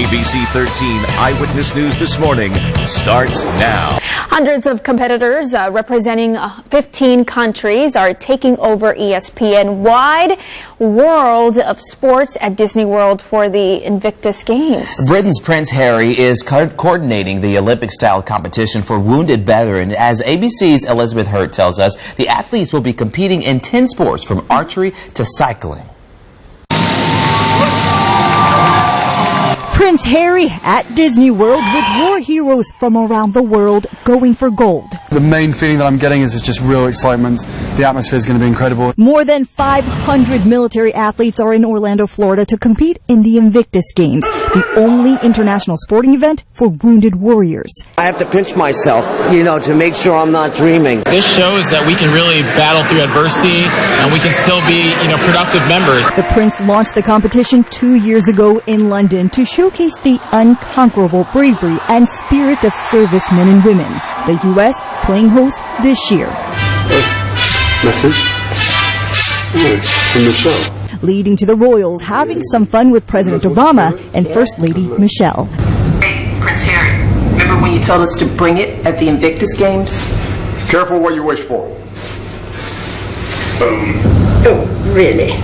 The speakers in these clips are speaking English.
ABC 13 Eyewitness News this morning starts now. Hundreds of competitors uh, representing uh, 15 countries are taking over ESPN wide world of sports at Disney World for the Invictus Games. Britain's Prince Harry is co coordinating the Olympic-style competition for wounded veterans. As ABC's Elizabeth Hur tells us, the athletes will be competing in 10 sports from archery to cycling. Prince Harry at Disney World with war heroes from around the world going for gold. The main feeling that I'm getting is, is just real excitement. The atmosphere is going to be incredible. More than 500 military athletes are in Orlando, Florida to compete in the Invictus Games, the only international sporting event for wounded warriors. I have to pinch myself, you know, to make sure I'm not dreaming. This shows that we can really battle through adversity and we can still be, you know, productive members. The Prince launched the competition two years ago in London to showcase the unconquerable bravery and spirit of servicemen and women. The U.S. playing host this year. Message from Michelle. Leading to the Royals having some fun with President Obama and First Lady Michelle. Hey, Prince Harry, remember when you told us to bring it at the Invictus Games? Careful what you wish for. Boom. Oh, really?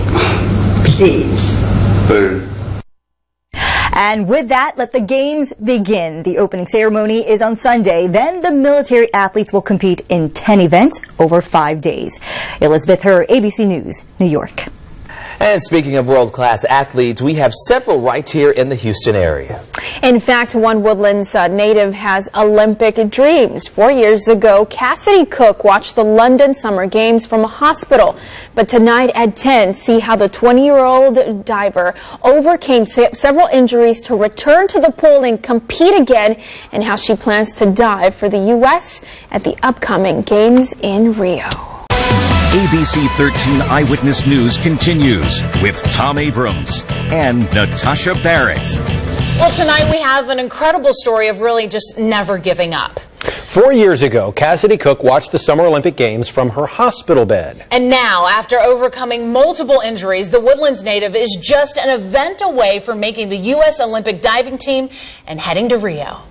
Please. Boom. And with that, let the games begin. The opening ceremony is on Sunday. Then the military athletes will compete in 10 events over five days. Elizabeth Hur, ABC News, New York. And speaking of world-class athletes, we have several right here in the Houston area. In fact, one Woodlands uh, native has Olympic dreams. Four years ago, Kassidy Cook watched the London Summer Games from a hospital. But tonight at 10, see how the 20-year-old diver overcame se several injuries to return to the pool and compete again, and how she plans to dive for the U.S. at the upcoming Games in Rio. ABC 13 Eyewitness News continues with Tom Abrams and Natasha Barrett. Well, tonight we have an incredible story of really just never giving up. Four years ago, Kassidy Cook watched the Summer Olympic Games from her hospital bed. And now, after overcoming multiple injuries, the Woodlands native is just an event away from making the U.S. Olympic diving team and heading to Rio.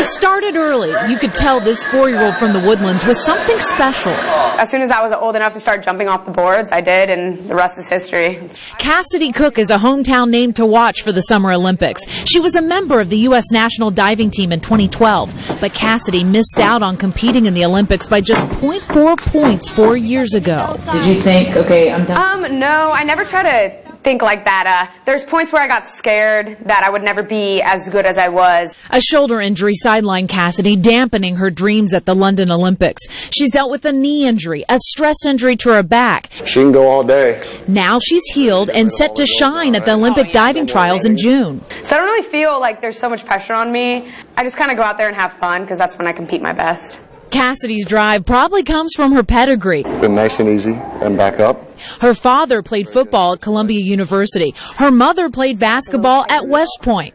It started early. You could tell this four-year-old from the Woodlands was something special. As soon as I was old enough to start jumping off the boards, I did, and the rest is history. Kassidy Cook is a hometown name to watch for the Summer Olympics. She was a member of the U.S. national diving team in 2012, but Kassidy missed out on competing in the Olympics by just 0.4 points four years ago. Did you think, okay, I'm done? Um, no, I never try to think like that. Uh, there's points where I got scared that I would never be as good as I was. A shoulder injury sidelined Kassidy, dampening her dreams at the London Olympics. She's dealt with a knee injury, a stress injury to her back. She can go all day. Now she's healed and set to shine at the Olympic diving trials in June. So I don't really feel like there's so much pressure on me. I just kind of go out there and have fun because that's when I compete my best. Kassidy's drive probably comes from her pedigree. Been nice and easy and back up. Her father played football at Columbia University. Her mother played basketball at West Point.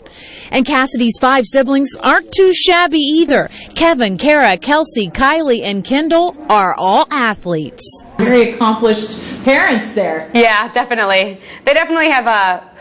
And Kassidy's five siblings aren't too shabby either. Kevin, Kara, Kelsey, Kylie, and Kendall are all athletes. Very accomplished parents there. Yeah, definitely. They definitely have a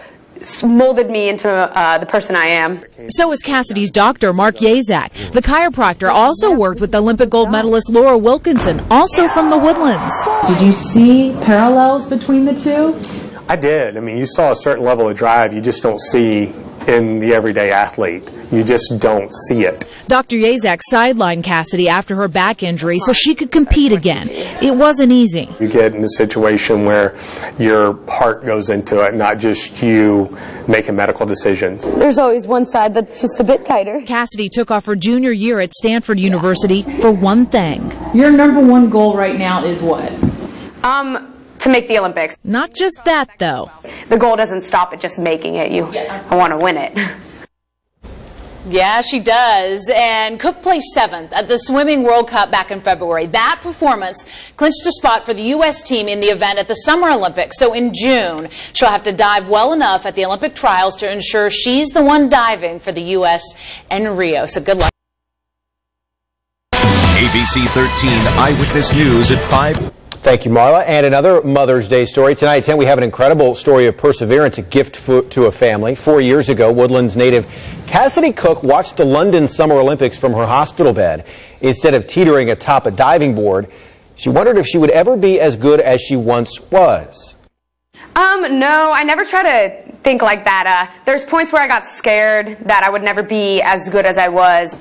molded me into uh, the person I am. So is Kassidy's doctor, Mark Yezak. The chiropractor also worked with Olympic gold medalist Laura Wilkinson, also from the Woodlands. Did you see parallels between the two? I did. I mean, you saw a certain level of drive you just don't see in the everyday athlete. You just don't see it. Dr. Yezak sidelined Kassidy after her back injury so she could compete again. It wasn't easy. You get in a situation where your heart goes into it, not just you making medical decisions. There's always one side that's just a bit tighter. Kassidy took off her junior year at Stanford University for one thing. Your number one goal right now is what? Um, to make the Olympics. Not just that, though. The goal doesn't stop at just making it. You, I want to win it. Yeah, she does. And Cook placed seventh at the Swimming World Cup back in February. That performance clinched a spot for the U.S. team in the event at the Summer Olympics. So in June, she'll have to dive well enough at the Olympic trials to ensure she's the one diving for the U.S. and Rio. So good luck. ABC 13 Eyewitness News at 5. Thank you, Marla. And another Mother's Day story. Tonight at 10, we have an incredible story of perseverance, a gift to a family. Four years ago, Woodlands native Kassidy Cook watched the London Summer Olympics from her hospital bed. Instead of teetering atop a diving board, she wondered if she would ever be as good as she once was. Um, no, I never try to think like that. Uh, there's points where I got scared that I would never be as good as I was.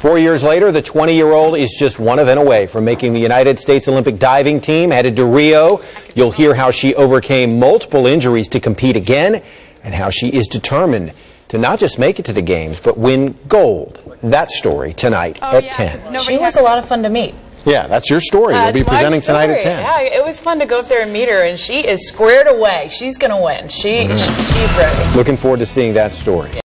Four years later, the 20 year old is just one event away from making the United States Olympic diving team headed to Rio. You'll hear how she overcame multiple injuries to compete again and how she is determined to not just make it to the games, but win gold. That story tonight at 10. She was a lot of fun to meet. Yeah, that's your story. You'll be my presenting tonight at 10. Yeah, it was fun to go up there and meet her, and she is squared away. She's going to win. She, Mhm. she's ready. Looking forward to seeing that story.